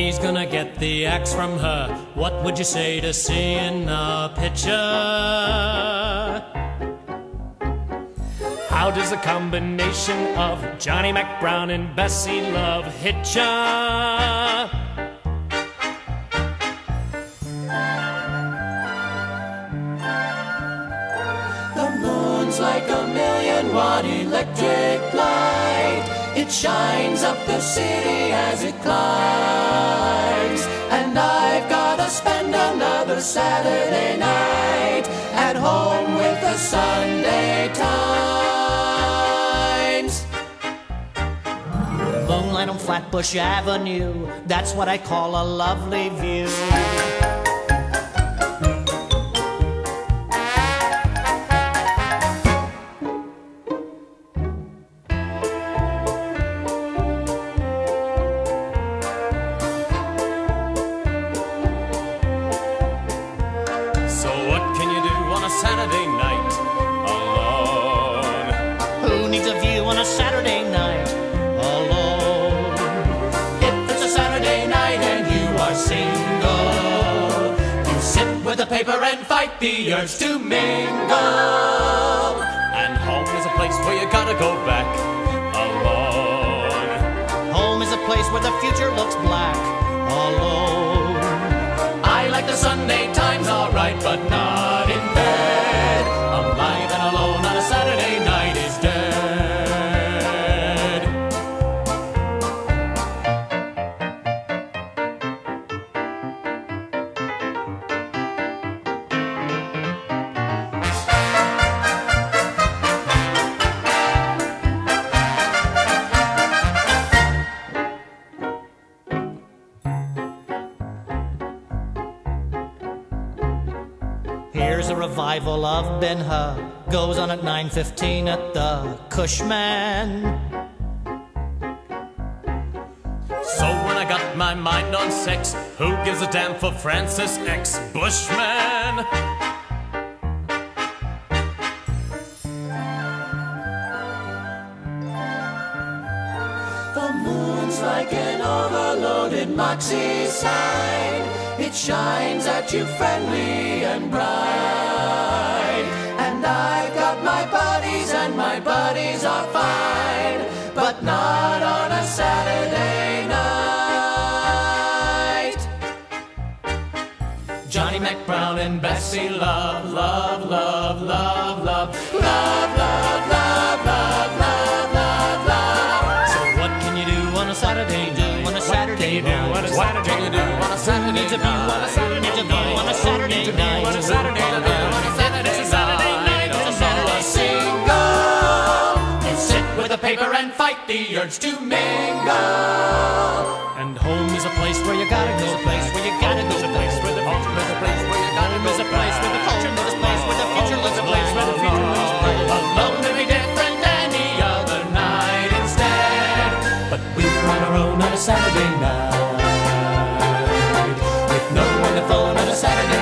He's gonna get the axe from her. What would you say to seeing a picture? How does the combination of Johnny Mack Brown and Bessie Love hit ya? The moon's like a million watt electric light. It shines up the city as it climbs. And I've gotta spend another Saturday night at home with the Sunday Times. Moonlight on Flatbush Avenue, that's what I call a lovely view. A Saturday night alone? If it's a Saturday night and you are single, you sit with a paper and fight the urge to mingle. And home is a place where you gotta go back alone. Home is a place where the future looks black alone. I like the Sunday Times, alright, but not Here's a revival of Ben Hur. Goes on at 9.15 at the Cushman. So when I got my mind on sex, who gives a damn for Francis X. Bushman? Like an overloaded Moxie sign. It shines at you friendly and bright. And I've got my buddies, and my buddies are fine, but not on a Saturday night. Johnny Mack Brown and Bessie love, love, love, love, love, love. Saturday Needs a view on a night? Saturday night. on a Saturday night. On a Saturday night, on a Saturday Saturday night, night, it's a Saturday single. You sit with a paper and fight the urge to mingle. And home is a place where you gotta go. Place where Saturday.